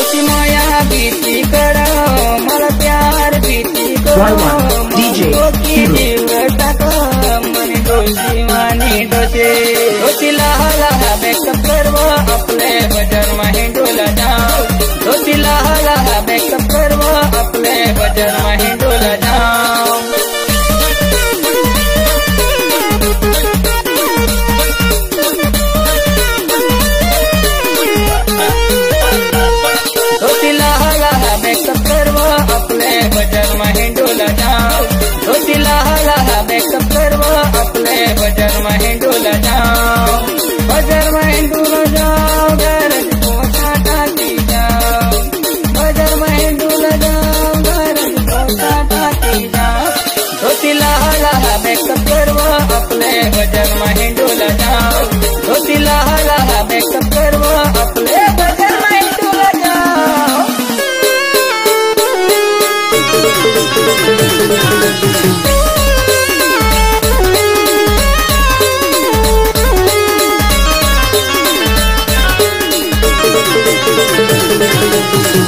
उसी माया बीती करो मर प्यार बीती करो मोती जीव तको मन डोसी मानी डोसे उसी लाह बेक करवा अपने बजर मही डोला जाओ उसी लाह बेक करवा अपने बजर मही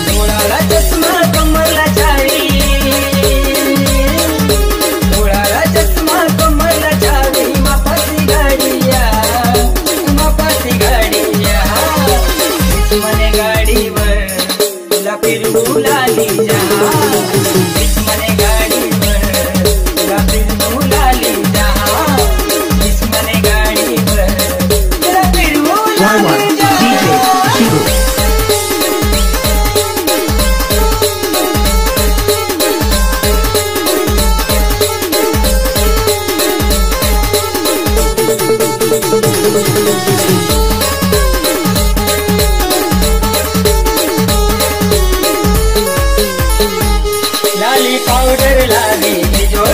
थोड़ा चश्मा कमला खाली पाउडर लागे जो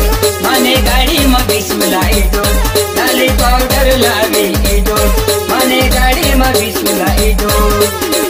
माने गाड़ी में लाई इडोल खाली पाउडर लागे जो माने गाड़ी में बिस्मिल्लाह इडोल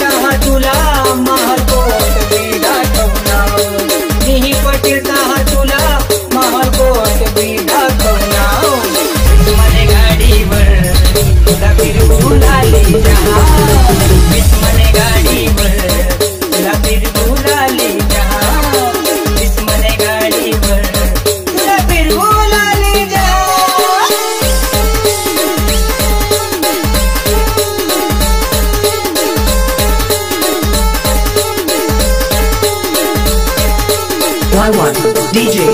DJ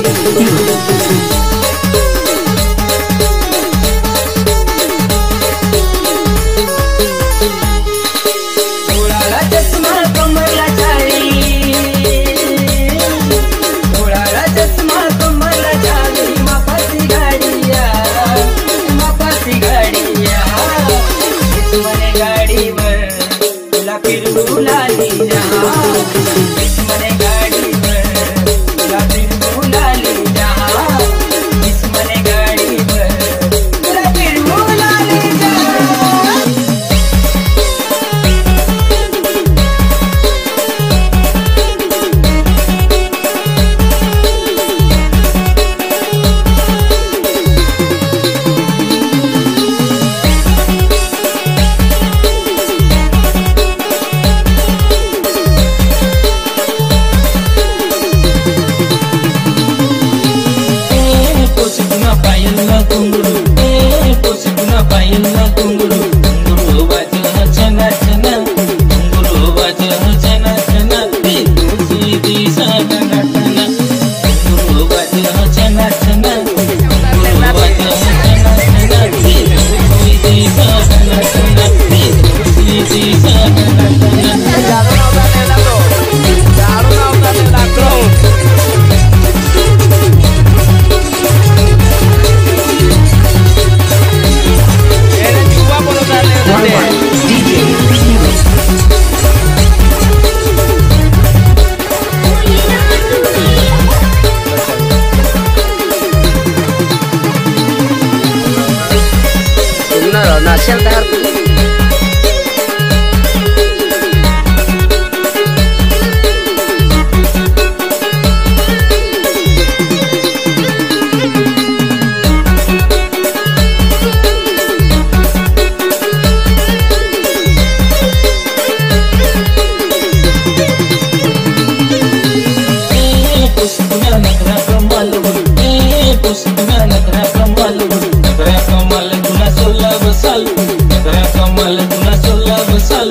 कमल तुला तो चोला बसल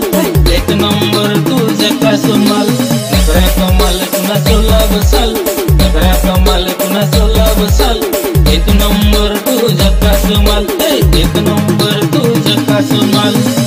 एक नंबर तुझे कसमल नगऱ्या कमल तुला चोला बसल नगऱ्या कमल तुला तो चोला बसल एक नंबर तुझे कसमल एक नंबर तुझे कसमल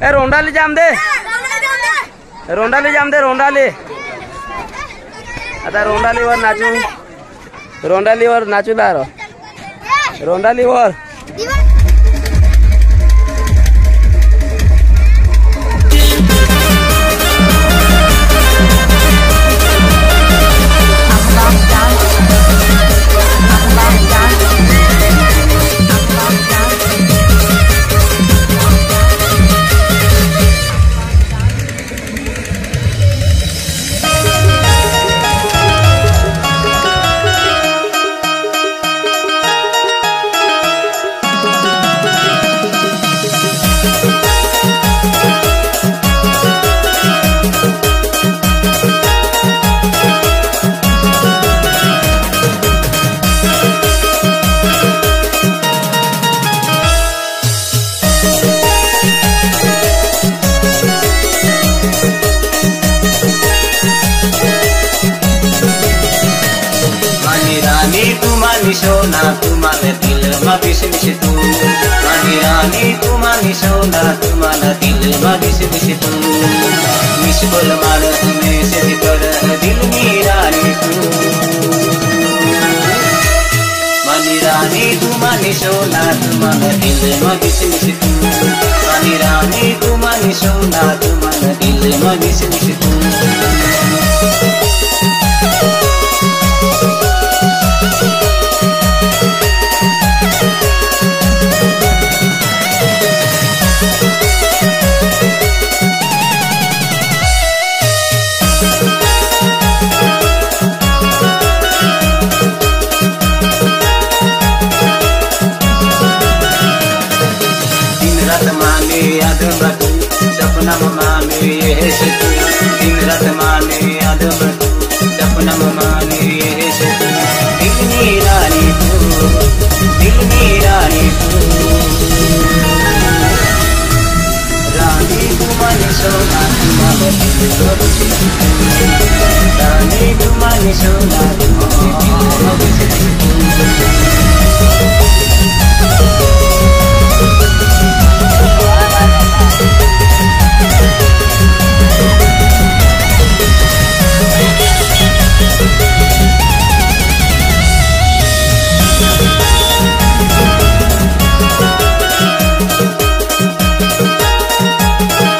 ए, रोंडा ले जाम दे। रोंडा ले जाम दे, रोंडा ले। आता रोंडा लीवर नाचू। रोंडा लीवर नाचू दारो रोंडा लीवर मानी सोना तुम्हाला दिल मागिस मिस तू माझी राणी तू मानी सोना तुम्हाला दिल मागिस मिस तू मिस बोल मार तुम्हें से कर दिल मी राणी तू मानी राणी तू मानी सोना तुम्हाला दिल मागिस मिस तू मानी राणी तू मानी सोना तुम्हाला दिल मागिस मिस तू रात माने याद रखू सपना माने ये सुख दिन रात माने याद रखू सपना माने ये सुख दिल की रानी तू दिल की रानी तू। रानी कुमारी सोना तुम्हारे दिल को रानी कुमारी सोना तुम्हारे दिल को